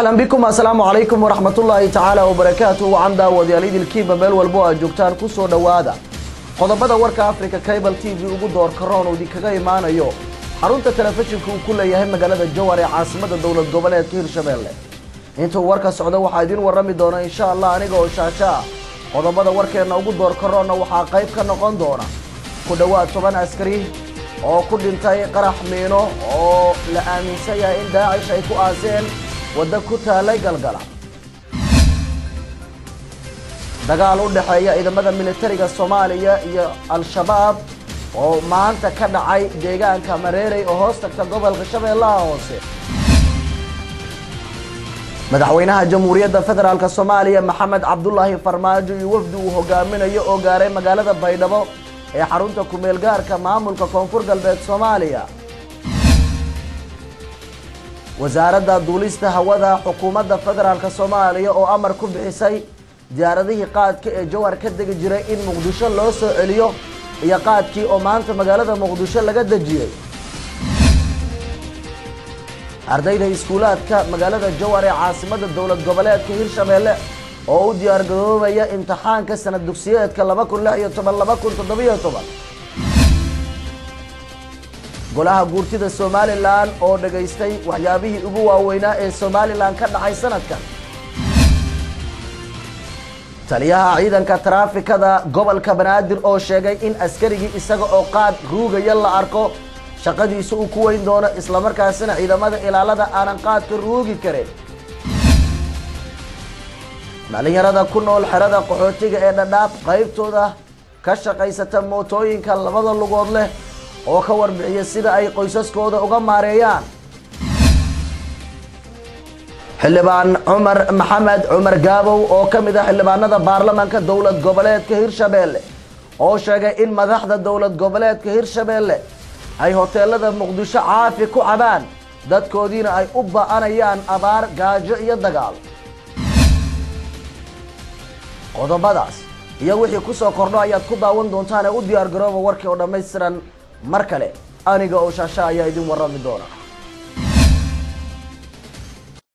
أهلا بكم. السلام عليكم ورحمة الله تعالى وبركاته. وعن داود يليد الكيبا بل والبوء جوكتان كوسو دوادا. قضى بدا ورك أفريكا كيبل تي في ودور كرون ودي كغاي مانا يو. حرونتا تلفزيون كو كل يهم قلبه جواري عاصمة الدولة الجوبليه كير شمال انتو ورك سعودا وحايدين ورمي دونا. إن شاء الله اني جو شاشا قضى بدا ورك أنا ودور كرون وحاقيب كان نقون دونا. كدوات طبعا عسكري. أو كل انتهي قرح مينو. أو لا انسى إن داعش اي كو wadda ku taalay galgala. Dagaal u dhexeeya ciidamada militariga soomaaliya iyo al-shabaab oo maanta ka dhacay deegaanka mareerey oo hoos tagta gobolka shabeellaha hoose madaxweynaha jamhuuriyadda federaalk soomaaliya maxamed cabdulaahi farmaajo iyo wafdi uu hogaaminayo oo gaaray magaalada baydhabo ee xarunta kumeel gaarka maamulka koonfur galbeed soomaaliya duulista hawada xukuumadda federaalk soomaaliya oo amar ku bixisay diyaaradihii qaadka ee jawhar ka degi jiray in muqdisho loo soo celiyo iyo qaadkii oo maanta magaalada muqdisho laga dejiyey ardayda iskuulaadka magaalada jawhar ee caasimada dowlad goboleedka hirshabeelle oo u diyaargaroobaya imtixaanka sanad dugsiyeedka laba kun lix iyo toban laba kun toddobiyo toban golaha guurtida somalilan oo dhagaystay waxyaabihii ugu waaweynaa ee somalilan ka dhacay sanadkan taliyaha ciidanka taraafikada gobolka banaadir oo sheegay in askarigii isaga oo qaad ruugaya la arko shaqadiisa uu ku weyn doono islamarkaasina ciidamada ilaalada aanan qaadka ruugi karin. Dhalinyarada ku nool xerada qaxootiga ee dhadhaab qaybtooda ka shaqaysata mootooyinka labada lugood leh oo ka warbixiya sida ay qoysaskooda uga maareeyaan. Xildhibaan cumar maxamed cumar gaabow oo ka mid ah xildhibaanada baarlamaanka dowlad goboleedka hirshabeelle oo sheegay in madaxda dowlad goboleedka hirshabeelle ay hoteelada muqdisho caafi ku cabaan dadkoodiina ay u ba'anayaan abaar gaajo iyo dagaal. Qodobadaas iyo wixii ku soo kordho ayaad ku daawan doontaan ee u diyaar garooba warkii oo dhammaystiran mar kale aniga oo shaasha ayaa idin warrami doona